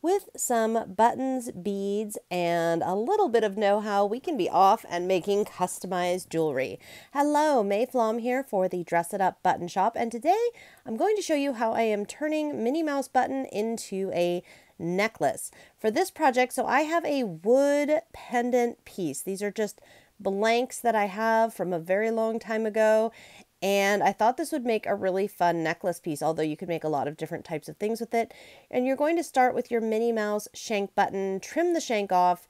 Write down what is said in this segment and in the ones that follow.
with some buttons, beads, and a little bit of know-how, we can be off and making customized jewelry. Hello, May Flaum here for the Dress It Up Button Shop, and today I'm going to show you how I am turning Minnie Mouse button into a necklace. For this project, so I have a wood pendant piece. These are just blanks that I have from a very long time ago, and I thought this would make a really fun necklace piece, although you could make a lot of different types of things with it. And you're going to start with your Minnie Mouse shank button, trim the shank off,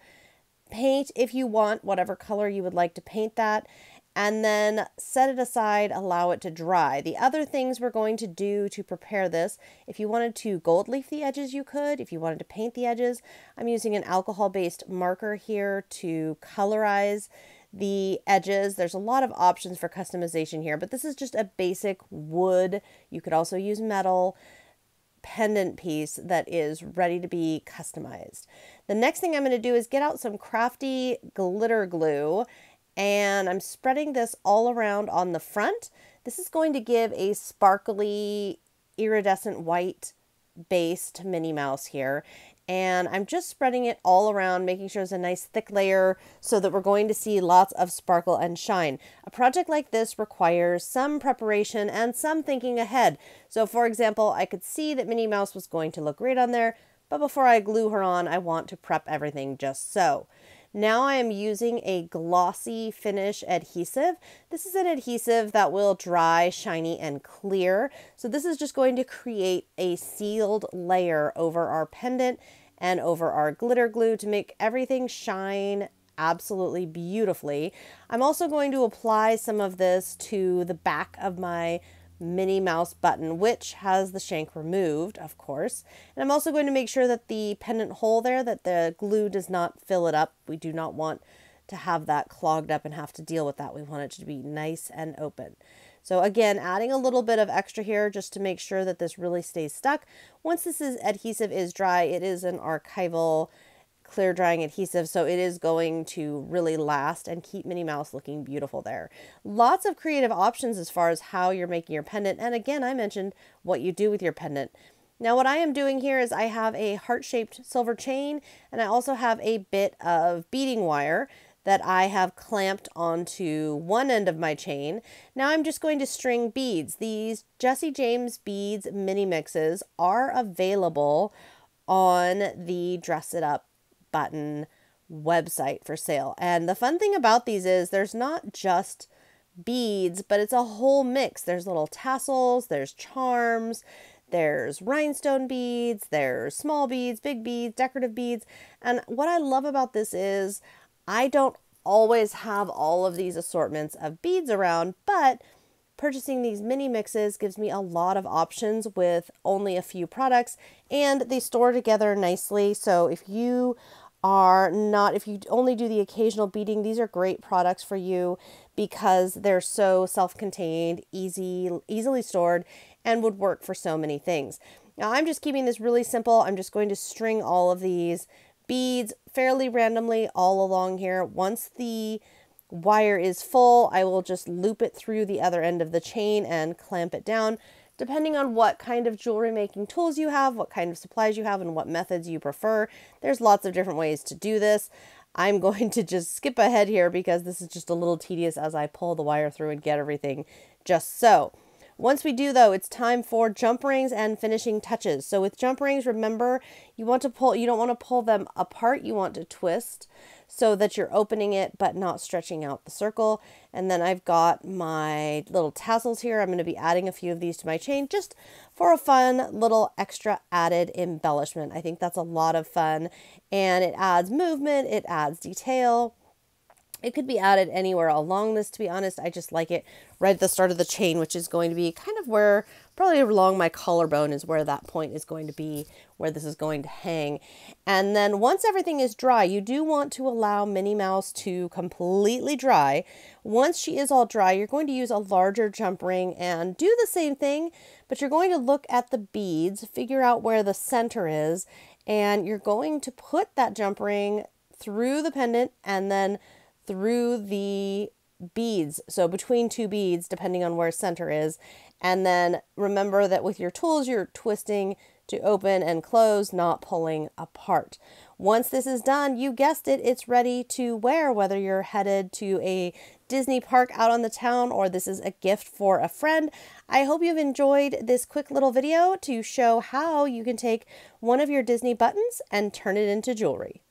paint if you want whatever color you would like to paint that, and then set it aside, allow it to dry. The other things we're going to do to prepare this, if you wanted to gold leaf the edges, you could. If you wanted to paint the edges, I'm using an alcohol-based marker here to colorize the edges. There's a lot of options for customization here, but this is just a basic wood. You could also use metal pendant piece that is ready to be customized. The next thing I'm going to do is get out some crafty glitter glue and I'm spreading this all around on the front. This is going to give a sparkly iridescent white base to Minnie Mouse here and I'm just spreading it all around, making sure it's a nice thick layer so that we're going to see lots of sparkle and shine. A project like this requires some preparation and some thinking ahead. So for example, I could see that Minnie Mouse was going to look great on there, but before I glue her on, I want to prep everything just so. Now I am using a glossy finish adhesive. This is an adhesive that will dry, shiny, and clear. So this is just going to create a sealed layer over our pendant and over our glitter glue to make everything shine absolutely beautifully. I'm also going to apply some of this to the back of my Minnie Mouse button, which has the shank removed, of course. And I'm also going to make sure that the pendant hole there, that the glue does not fill it up. We do not want to have that clogged up and have to deal with that. We want it to be nice and open. So again, adding a little bit of extra here just to make sure that this really stays stuck. Once this is adhesive is dry, it is an archival clear drying adhesive, so it is going to really last and keep Minnie Mouse looking beautiful there. Lots of creative options as far as how you're making your pendant. And again, I mentioned what you do with your pendant. Now what I am doing here is I have a heart-shaped silver chain and I also have a bit of beading wire that I have clamped onto one end of my chain. Now I'm just going to string beads. These Jesse James beads mini mixes are available on the Dress It Up button website for sale. And the fun thing about these is there's not just beads, but it's a whole mix. There's little tassels, there's charms, there's rhinestone beads, there's small beads, big beads, decorative beads. And what I love about this is I don't always have all of these assortments of beads around, but Purchasing these mini mixes gives me a lot of options with only a few products and they store together nicely. So if you are not, if you only do the occasional beading, these are great products for you because they're so self-contained, easy, easily stored, and would work for so many things. Now I'm just keeping this really simple. I'm just going to string all of these beads fairly randomly all along here. Once the wire is full, I will just loop it through the other end of the chain and clamp it down. Depending on what kind of jewelry making tools you have, what kind of supplies you have, and what methods you prefer, there's lots of different ways to do this. I'm going to just skip ahead here because this is just a little tedious as I pull the wire through and get everything just so. Once we do though, it's time for jump rings and finishing touches. So with jump rings, remember you want to pull, you don't want to pull them apart, you want to twist so that you're opening it but not stretching out the circle. And then I've got my little tassels here. I'm going to be adding a few of these to my chain just for a fun little extra added embellishment. I think that's a lot of fun and it adds movement, it adds detail. It could be added anywhere along this, to be honest. I just like it right at the start of the chain, which is going to be kind of where, probably along my collarbone is where that point is going to be, where this is going to hang. And then once everything is dry, you do want to allow Minnie Mouse to completely dry. Once she is all dry, you're going to use a larger jump ring and do the same thing, but you're going to look at the beads, figure out where the center is, and you're going to put that jump ring through the pendant and then through the beads. So between two beads, depending on where center is. And then remember that with your tools, you're twisting to open and close, not pulling apart. Once this is done, you guessed it, it's ready to wear, whether you're headed to a Disney park out on the town or this is a gift for a friend. I hope you've enjoyed this quick little video to show how you can take one of your Disney buttons and turn it into jewelry.